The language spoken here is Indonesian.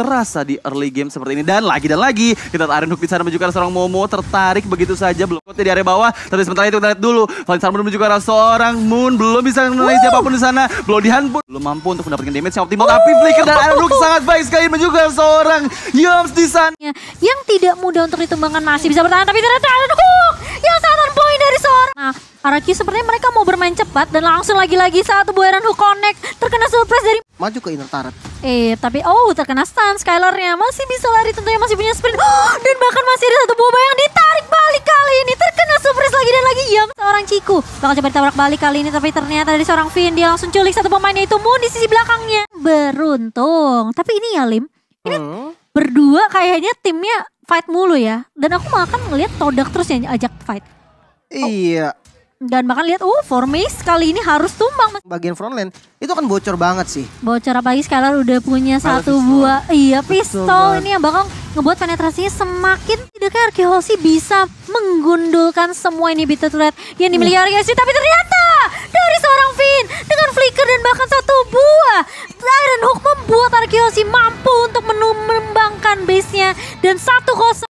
terasa di early game seperti ini. Dan lagi dan lagi kita lihat Aren Hook di sana menunjukkan seorang Momo tertarik begitu saja. Belum di area bawah. Tapi sementara itu kita lihat dulu. Valentine Salmon menunjukkan seorang Moon. Belum bisa mengenai siapa pun di sana. Bloodihan pun belum mampu untuk mendapatkan damage yang optimal. Tapi Flicker dan Aren Hook sangat baik sekali menunjukkan seorang Yoms di sana. Yang tidak mudah untuk ditumbangkan masih bisa bertahan. Tapi ternyata ada hook yang sangat on point dari seorang. Nah Araki sepertinya mereka mau bermain cepat dan langsung lagi-lagi satu buah Iron Hook connect. Terkena surprise dari Maju ke inner turret. Eh, tapi oh terkena stun Skylarnya. Masih bisa lari tentunya masih punya sprint. Oh, dan bahkan masih ada satu boba yang ditarik balik kali ini. Terkena surprise lagi dan lagi ya seorang Ciku. Bakal coba ditabrak balik kali ini tapi ternyata dari seorang Finn dia langsung culik satu pemainnya itu Moon di sisi belakangnya. Beruntung. Tapi ini ya Lim ini Hmm. berdua kayaknya timnya fight mulu ya. Dan aku malah kan ngeliat Todak terus yang ajak fight. Iya. dan bahkan lihat oh Formace kali ini harus tumbang. Bagian frontline itu kan bocor banget sih. bocor apalagi Skylar udah punya Ada satu pistol. buah. Iya pistol ini yang bakal ngebuat penetrasinya semakin tidak kayak Arkehosi bisa menggundulkan semua ini turret yang dimiliki Arkehosi tapi ternyata dari seorang Finn dengan flicker dan bahkan satu buah Iron Hook membuat Arkehosi mampu untuk menembangkan base-nya dan satu kosong